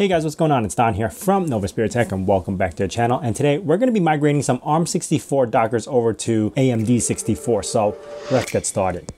Hey guys, what's going on? It's Don here from Novaspirit Tech and welcome back to the channel. And today we're going to be migrating some ARM64 Dockers over to AMD 64. So let's get started.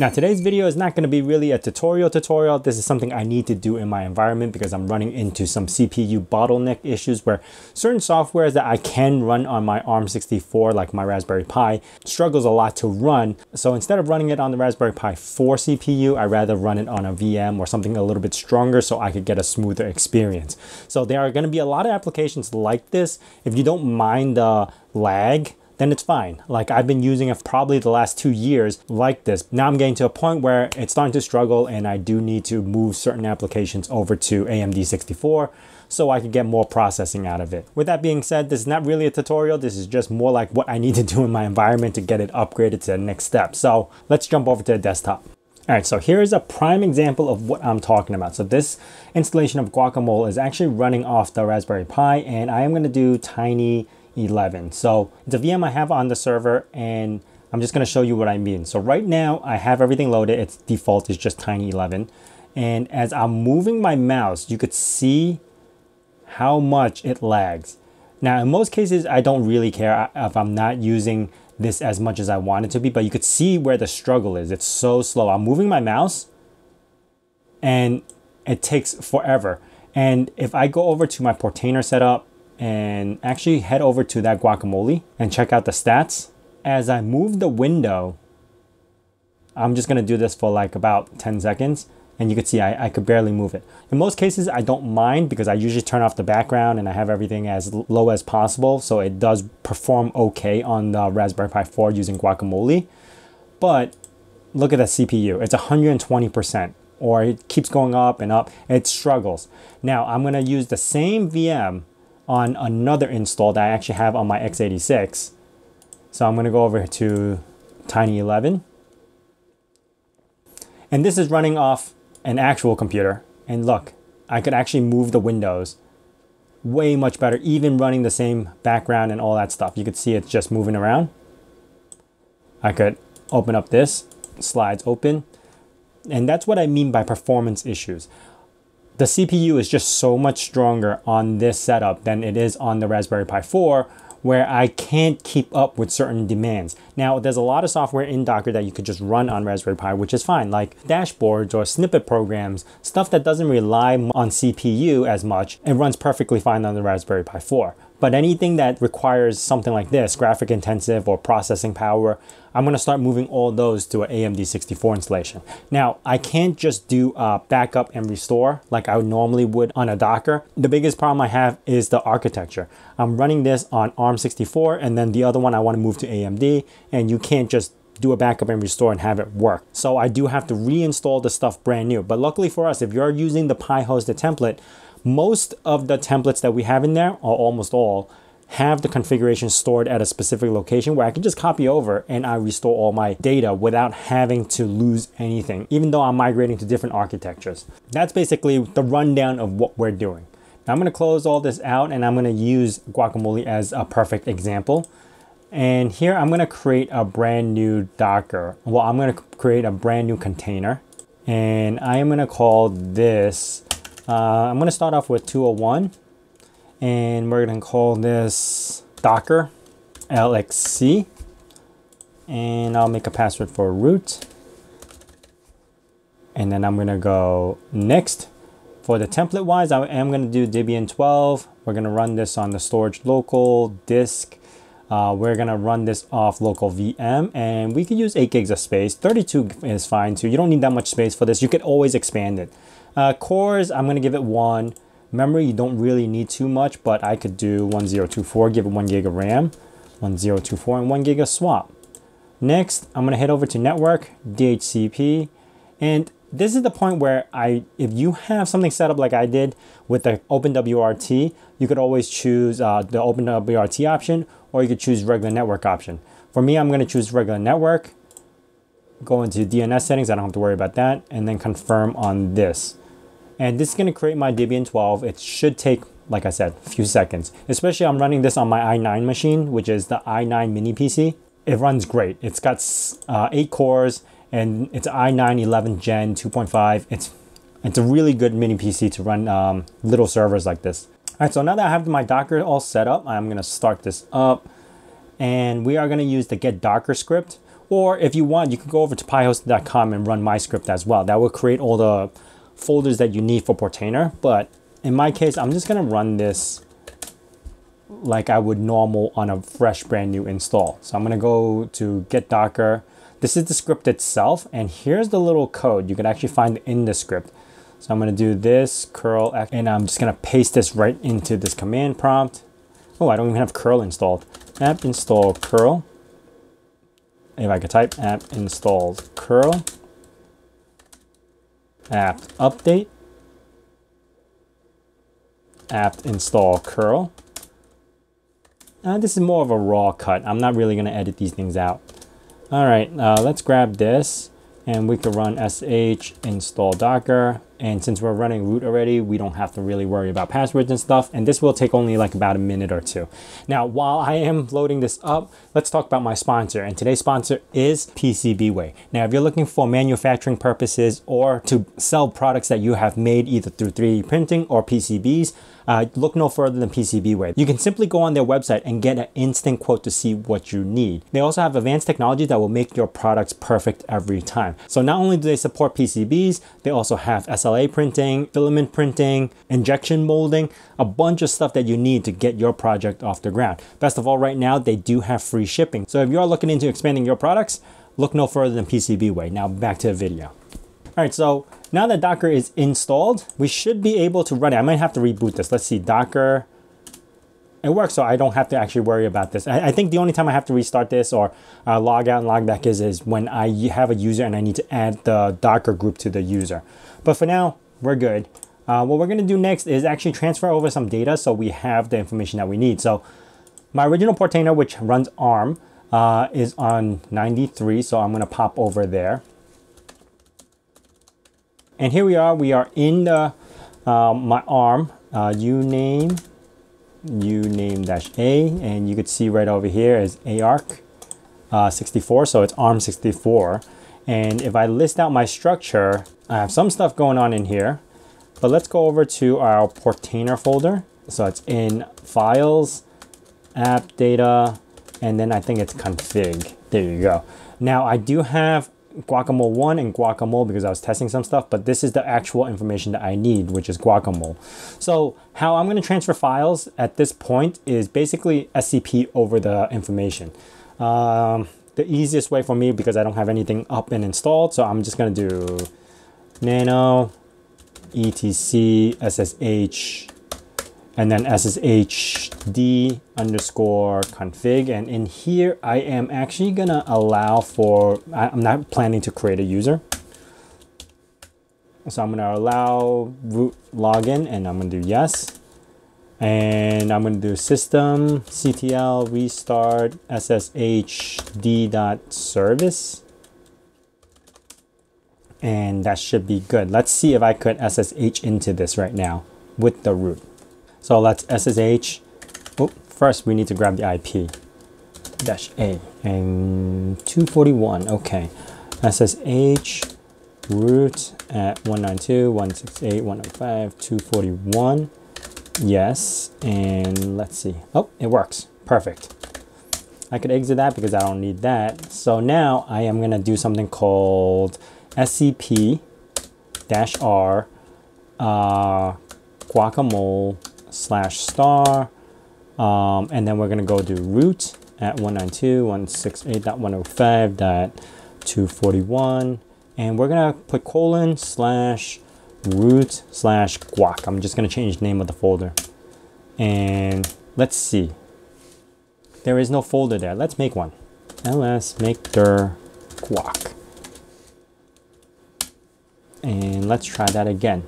Now today's video is not going to be really a tutorial tutorial. This is something I need to do in my environment because I'm running into some CPU bottleneck issues where certain softwares that I can run on my ARM64 like my Raspberry Pi struggles a lot to run. So instead of running it on the Raspberry Pi 4 CPU, I rather run it on a VM or something a little bit stronger so I could get a smoother experience. So there are going to be a lot of applications like this. If you don't mind the lag, then it's fine. Like I've been using it probably the last two years like this. Now I'm getting to a point where it's starting to struggle and I do need to move certain applications over to AMD 64 so I can get more processing out of it. With that being said, this is not really a tutorial. This is just more like what I need to do in my environment to get it upgraded to the next step. So let's jump over to the desktop. All right, so here's a prime example of what I'm talking about. So this installation of Guacamole is actually running off the Raspberry Pi and I am gonna do tiny 11. So it's a VM I have on the server and I'm just going to show you what I mean. So right now I have everything loaded. Its default is just tiny 11. And as I'm moving my mouse, you could see how much it lags. Now, in most cases, I don't really care uh, if I'm not using this as much as I want it to be, but you could see where the struggle is. It's so slow. I'm moving my mouse and it takes forever. And if I go over to my Portainer setup and actually head over to that guacamole and check out the stats. As I move the window, I'm just gonna do this for like about 10 seconds and you can see I, I could barely move it. In most cases, I don't mind because I usually turn off the background and I have everything as low as possible. So it does perform okay on the Raspberry Pi 4 using guacamole. But look at the CPU, it's 120% or it keeps going up and up. It struggles. Now I'm gonna use the same VM on another install that I actually have on my x86. So I'm going to go over to Tiny 11. And this is running off an actual computer. And look, I could actually move the windows way much better, even running the same background and all that stuff. You could see it's just moving around. I could open up this, slides open. And that's what I mean by performance issues the CPU is just so much stronger on this setup than it is on the Raspberry Pi 4 where I can't keep up with certain demands. Now, there's a lot of software in Docker that you could just run on Raspberry Pi, which is fine, like dashboards or snippet programs, stuff that doesn't rely on CPU as much, and runs perfectly fine on the Raspberry Pi 4. But anything that requires something like this, graphic intensive or processing power, I'm gonna start moving all those to an AMD 64 installation. Now, I can't just do a backup and restore like I normally would on a Docker. The biggest problem I have is the architecture. I'm running this on ARM64 and then the other one I wanna move to AMD and you can't just do a backup and restore and have it work. So I do have to reinstall the stuff brand new. But luckily for us, if you're using the Pi hosted template, most of the templates that we have in there, or almost all, have the configuration stored at a specific location where I can just copy over and I restore all my data without having to lose anything, even though I'm migrating to different architectures. That's basically the rundown of what we're doing. Now I'm gonna close all this out and I'm gonna use Guacamole as a perfect example. And here I'm gonna create a brand new Docker. Well, I'm gonna create a brand new container and I am gonna call this uh, I'm going to start off with 201 and we're going to call this Docker LXC and I'll make a password for root and then I'm going to go next. For the template wise, I am going to do Debian 12. We're going to run this on the storage local disk. Uh, we're going to run this off local VM and we could use 8 gigs of space. 32 is fine too. You don't need that much space for this. You could always expand it. Uh, cores, I'm going to give it one. Memory, you don't really need too much, but I could do 1024, give it one gig of RAM, 1024, and one gig of swap. Next, I'm going to head over to network, DHCP, and this is the point where I, if you have something set up like I did with the OpenWRT, you could always choose uh, the OpenWRT option, or you could choose regular network option. For me, I'm going to choose regular network, go into DNS settings, I don't have to worry about that, and then confirm on this. And this is to create my Debian 12. It should take, like I said, a few seconds. Especially I'm running this on my i9 machine, which is the i9 mini PC. It runs great. It's got uh, eight cores and it's i9 11 Gen 2.5. It's it's a really good mini PC to run um, little servers like this. All right, so now that I have my Docker all set up, I'm gonna start this up, and we are gonna use the get Docker script. Or if you want, you can go over to pi-hosted.com and run my script as well. That will create all the folders that you need for Portainer. But in my case, I'm just gonna run this like I would normal on a fresh brand new install. So I'm gonna go to get Docker. This is the script itself, and here's the little code you can actually find in the script. So I'm gonna do this curl, and I'm just gonna paste this right into this command prompt. Oh, I don't even have curl installed. App install curl. If I could type app install curl, apt update, apt install curl. Uh, this is more of a raw cut. I'm not really going to edit these things out. All right, uh, let's grab this and we can run sh install docker and since we're running root already, we don't have to really worry about passwords and stuff. And this will take only like about a minute or two. Now, while I am loading this up, let's talk about my sponsor. And today's sponsor is PCBWay. Now, if you're looking for manufacturing purposes or to sell products that you have made either through 3D printing or PCBs, uh, look no further than PCBWay. You can simply go on their website and get an instant quote to see what you need. They also have advanced technology that will make your products perfect every time. So not only do they support PCBs, they also have SLA printing, filament printing, injection molding, a bunch of stuff that you need to get your project off the ground. Best of all, right now, they do have free shipping. So if you're looking into expanding your products, look no further than PCBWay. Now back to the video. All right, so now that Docker is installed, we should be able to run it. I might have to reboot this. Let's see, Docker. It works, so I don't have to actually worry about this. I, I think the only time I have to restart this or uh, log out and log back is, is when I have a user and I need to add the Docker group to the user. But for now, we're good. Uh, what we're gonna do next is actually transfer over some data so we have the information that we need. So my original Portainer, which runs ARM, uh, is on 93, so I'm gonna pop over there. And here we are, we are in the, uh, my ARM, uh, uname, uname dash A, and you could see right over here is ARC uh, 64, so it's ARM 64. And if I list out my structure, I have some stuff going on in here, but let's go over to our Portainer folder. So it's in files, app data, and then I think it's config. There you go. Now I do have guacamole 1 and guacamole because I was testing some stuff, but this is the actual information that I need, which is guacamole. So how I'm going to transfer files at this point is basically SCP over the information. Um, the easiest way for me because I don't have anything up and installed, so I'm just going to do nano etc ssh and then sshd underscore config. And in here, I am actually gonna allow for, I'm not planning to create a user. So I'm gonna allow root login and I'm gonna do yes. And I'm gonna do system ctl restart sshd.service. And that should be good. Let's see if I could SSH into this right now with the root. So let's SSH. Oh, first we need to grab the IP dash A and 241. Okay, SSH root at 192.168.105.241. Yes, and let's see. Oh, it works. Perfect. I could exit that because I don't need that. So now I am going to do something called scp-r uh, guacamole slash star. Um, and then we're going to go to root at 192.168.105.241. And we're going to put colon slash root slash guac. I'm just going to change the name of the folder. And let's see. There is no folder there. Let's make one. ls make dir guac. And let's try that again.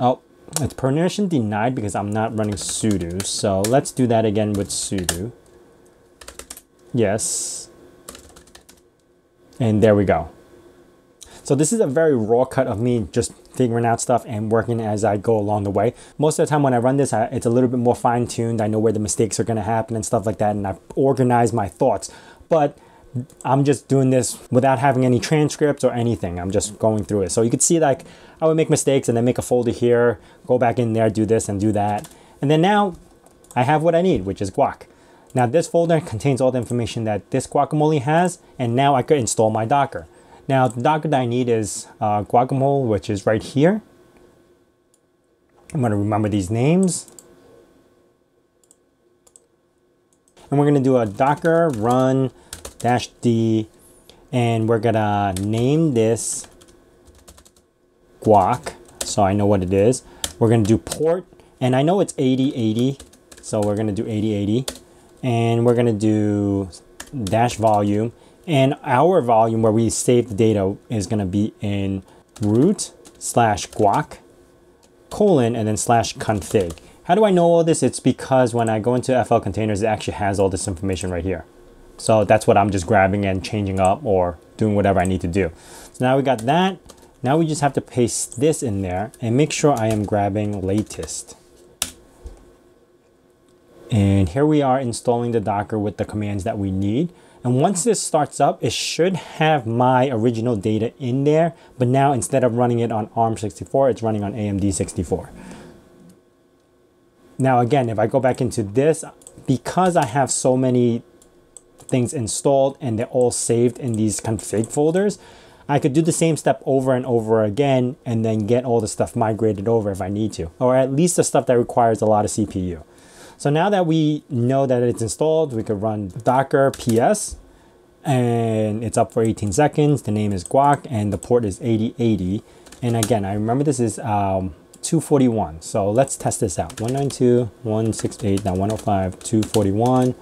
Oh, it's permission denied because I'm not running sudo. So let's do that again with sudo. Yes. And there we go. So this is a very raw cut of me just figuring out stuff and working as I go along the way. Most of the time when I run this, I, it's a little bit more fine tuned. I know where the mistakes are going to happen and stuff like that. And I organize my thoughts. But I'm just doing this without having any transcripts or anything. I'm just going through it. So you could see like I would make mistakes and then make a folder here, go back in there, do this and do that. And then now I have what I need, which is guac. Now this folder contains all the information that this guacamole has, and now I could install my Docker. Now the Docker that I need is uh, guacamole, which is right here. I'm gonna remember these names. And we're gonna do a Docker run dash D, and we're gonna name this guac, so I know what it is. We're gonna do port, and I know it's 8080, so we're gonna do 8080 and we're gonna do dash volume and our volume where we save the data is gonna be in root slash guac colon and then slash config. How do I know all this? It's because when I go into FL containers, it actually has all this information right here. So that's what I'm just grabbing and changing up or doing whatever I need to do. So now we got that. Now we just have to paste this in there and make sure I am grabbing latest. And here we are installing the Docker with the commands that we need. And once this starts up, it should have my original data in there. But now instead of running it on ARM64, it's running on AMD64. Now again, if I go back into this, because I have so many things installed and they're all saved in these config folders, I could do the same step over and over again and then get all the stuff migrated over if I need to, or at least the stuff that requires a lot of CPU. So now that we know that it's installed, we could run docker ps and it's up for 18 seconds. The name is guac and the port is 8080. And again, I remember this is um, 241. So let's test this out. 192.168.105, 241,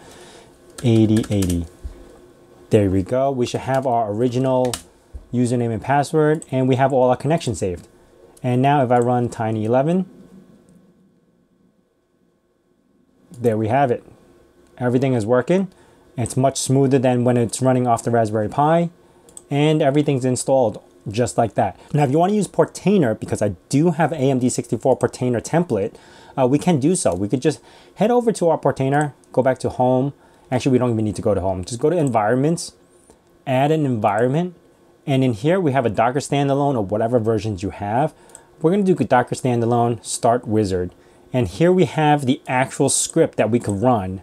8080. There we go. We should have our original username and password and we have all our connections saved. And now if I run tiny11, there we have it. Everything is working. It's much smoother than when it's running off the Raspberry Pi and everything's installed just like that. Now, if you want to use Portainer, because I do have AMD64 Portainer template, uh, we can do so. We could just head over to our Portainer, go back to home. Actually, we don't even need to go to home. Just go to environments, add an environment, and in here we have a Docker standalone or whatever versions you have. We're going to do Docker standalone start wizard. And here we have the actual script that we could run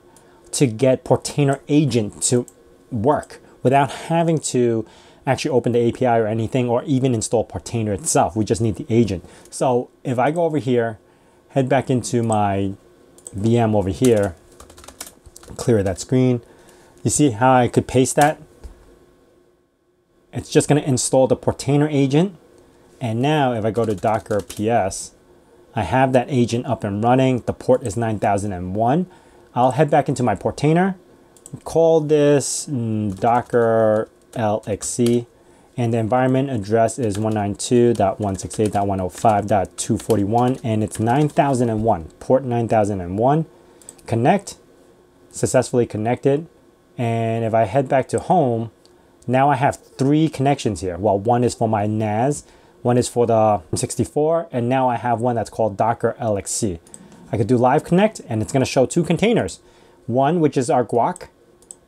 to get Portainer agent to work without having to actually open the API or anything or even install Portainer itself. We just need the agent. So if I go over here, head back into my VM over here, clear that screen. You see how I could paste that? It's just going to install the Portainer agent. And now if I go to Docker PS, I have that agent up and running. The port is 9001. I'll head back into my Portainer, call this mm, Docker LXC, and the environment address is 192.168.105.241, and it's 9001, port 9001. Connect, successfully connected. And if I head back to home, now I have three connections here. Well, one is for my NAS, one is for the 64, and now I have one that's called Docker LXC. I could do Live Connect, and it's going to show two containers. One, which is our guac,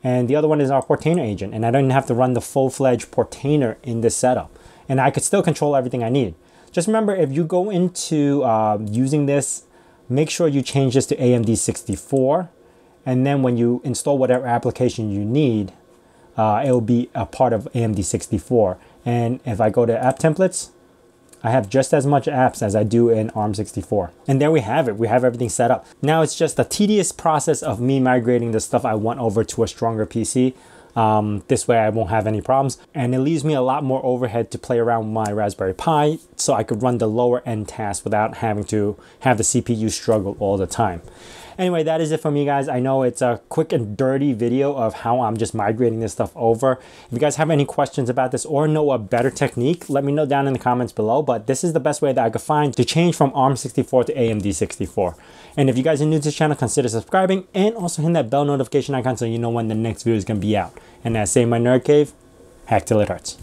and the other one is our Portainer agent. And I don't have to run the full-fledged Portainer in this setup. And I could still control everything I need. Just remember, if you go into uh, using this, make sure you change this to AMD 64. And then when you install whatever application you need, uh, it will be a part of AMD 64. And if I go to app templates, I have just as much apps as I do in ARM64. And there we have it. We have everything set up. Now it's just a tedious process of me migrating the stuff I want over to a stronger PC. Um, this way I won't have any problems. And it leaves me a lot more overhead to play around with my Raspberry Pi so I could run the lower end tasks without having to have the CPU struggle all the time. Anyway, that is it from me guys. I know it's a quick and dirty video of how I'm just migrating this stuff over. If you guys have any questions about this or know a better technique, let me know down in the comments below. But this is the best way that I could find to change from ARM64 to AMD64. And if you guys are new to the channel, consider subscribing and also hit that bell notification icon so you know when the next video is going to be out. And as say my nerd cave, hack till it hurts.